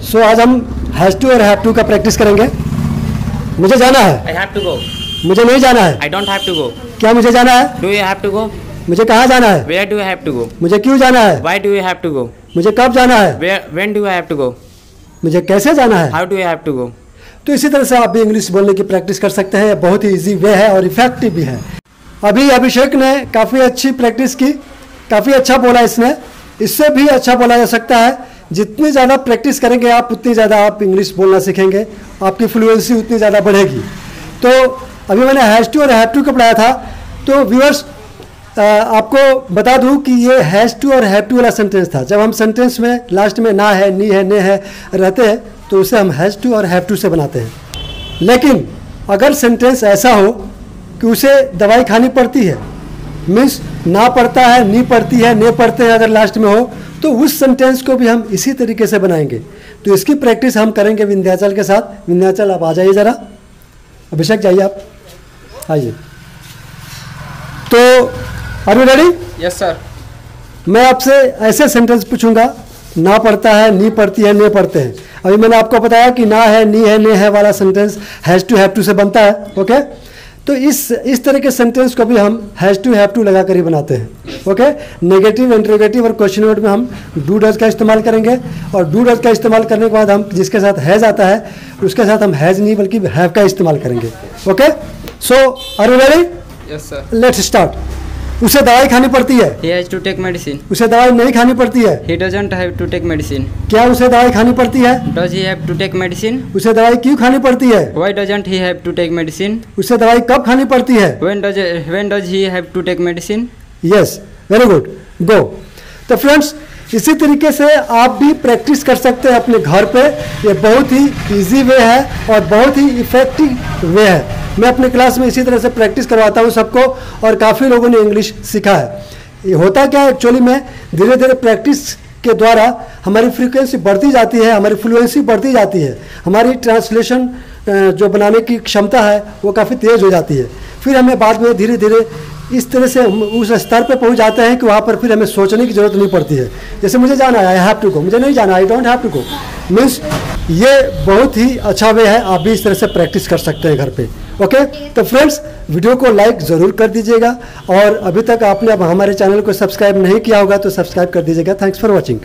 सो so, आज हम has to और हैव टू का प्रैक्टिस करेंगे मुझे जाना है I have to go. मुझे नहीं जाना है I don't have to go. क्या मुझे जाना है Do you have to go? मुझे कहाँ जाना है do you have to go? मुझे क्यों जाना है Why do you have to go? मुझे कब जाना है do I have to go? मुझे कैसे जाना है do I have to go? तो इसी तरह से आप भी इंग्लिश बोलने की प्रैक्टिस कर सकते हैं बहुत ही इजी वे है और इफ़ेक्टिव भी है अभी अभिषेक ने काफ़ी अच्छी प्रैक्टिस की काफ़ी अच्छा बोला इसने इससे भी अच्छा बोला जा सकता है जितनी ज़्यादा प्रैक्टिस करेंगे आप, उतनी ज़्यादा आप इंग्लिश बोलना सीखेंगे, आपकी फ्लुएंसी उतनी ज़्यादा बढ़ेगी। तो अभी मैंने हैश टू और हैव टू का पढ़ाया था तो व्यूअर्स आपको बता दूँ कि ये हैज़ टू और हैव टू वाला सेंटेंस था। जब हम सेंटेंस में लास्ट में ना है नी है ने है रहते हैं तो उसे हम हैज़ टू और हैव टू से बनाते हैं। लेकिन अगर सेंटेंस ऐसा हो कि उसे दवाई खानी पड़ती है मीन्स ना पड़ता है नी पड़ती है ने पढ़ते हैं अगर लास्ट में हो तो उस सेंटेंस को भी हम इसी तरीके से बनाएँगे। तो इसकी प्रैक्टिस हम करेंगे विंध्याचल के साथ। विंध्याचल आप आ जाइए ज़रा। अभिषेक जाइए आप। आइए। तो are you ready Yes, sir. मैं आपसे ऐसे सेंटेंस पूछूँगा। ना पढ़ता है नी पढ़ती है ने पढ़ते हैं। अभी मैंने आपको बताया कि ना है नी है ने है वाला sentence has to have to से बनता है ओके तो इस इस तरह के सेंटेंस को भी हम हैज़ टू हैव टू लगा कर ही बनाते हैं। ओके नेगेटिव इंट्रोगेटिव और क्वेश्चन वर्ड में हम डू डज का इस्तेमाल करेंगे और डू डज का इस्तेमाल करने के बाद हम जिसके साथ हैज़ आता है उसके साथ हम हैज़ नहीं बल्कि हैव का इस्तेमाल करेंगे। Okay so are you ready let's start उसे दवाई खानी पड़ती है। He has to take medicine. उसे दवाई नहीं खानी पड़ती है। He doesn't have to take medicine. क्या उसे दवाई खानी पड़ती है? Does he have to take medicine? उसे दवाई क्यों खानी पड़ती है? Why doesn't he have to take medicine? उसे दवाई कब खानी पड़ती है? When does when does he have to take medicine? Yes very good go तो फ्रेंड्स इसी तरीके से आप भी प्रैक्टिस कर सकते हैं अपने घर पे। ये बहुत ही इजी वे है और बहुत ही इफ़ेक्टिव वे है। मैं अपने क्लास में इसी तरह से प्रैक्टिस करवाता हूँ सबको और काफ़ी लोगों ने इंग्लिश सीखा है। ये होता क्या है एक्चुअली में? धीरे धीरे प्रैक्टिस के द्वारा हमारी फ्रीक्वेंसी बढ़ती जाती है, हमारी फ्लुएंसी बढ़ती जाती है। हमारी ट्रांसलेशन जो बनाने की क्षमता है, वो काफ़ी तेज़ हो जाती है। फिर हमें बाद में धीरे धीरे इस तरह से हम उस स्तर पर पहुँच जाते हैं कि वहाँ पर फिर हमें सोचने की ज़रूरत नहीं पड़ती है। जैसे मुझे जाना है आई हैव टू गो मुझे नहीं जाना I don't have to go means ये बहुत ही अच्छा वे है, आप भी इस तरह से प्रैक्टिस कर सकते हैं घर पे। ओके तो फ्रेंड्स वीडियो को लाइक ज़रूर कर दीजिएगा और अभी तक आपने अब हमारे चैनल को सब्सक्राइब नहीं किया होगा तो सब्सक्राइब कर दीजिएगा। Thanks for watching